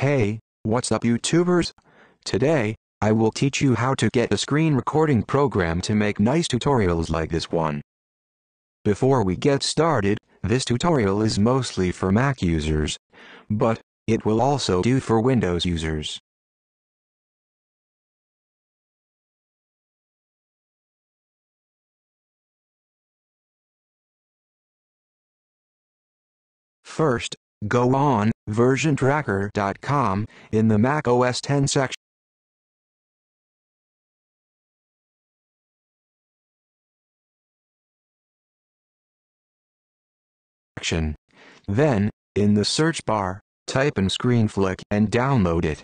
Hey, what's up YouTubers? Today, I will teach you how to get a screen recording program to make nice tutorials like this one. Before we get started, this tutorial is mostly for Mac users, but it will also do for Windows users. First, go on versiontracker.com in the Mac OS X section. Then, in the search bar, type in ScreenFlick and download it.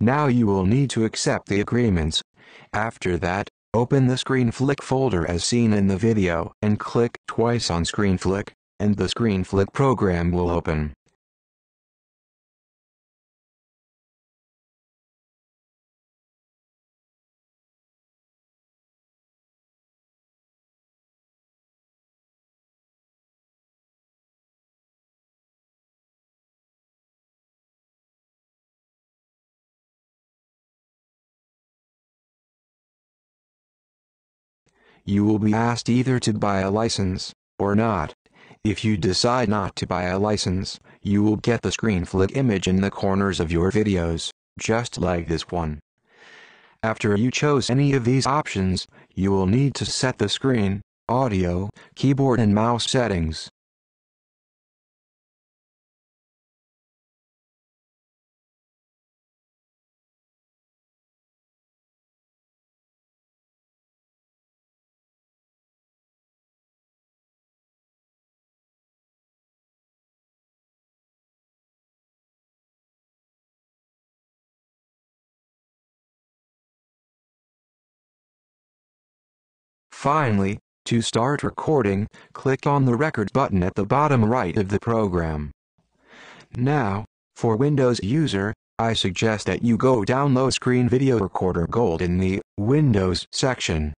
Now you will need to accept the agreements. After that, open the ScreenFlick folder as seen in the video and click twice on ScreenFlick, and the ScreenFlick program will open. You will be asked either to buy a license, or not. If you decide not to buy a license, you will get the screen ScreenFlick image in the corners of your videos, just like this one. After you chose any of these options, you will need to set the screen, audio, keyboard and mouse settings. Finally, to start recording, click on the record button at the bottom right of the program. Now, for Windows user, I suggest that you go download Screen Video Recorder Gold in the Windows section.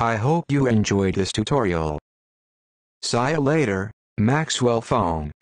I hope you enjoyed this tutorial. See you later, Maxwell Fong.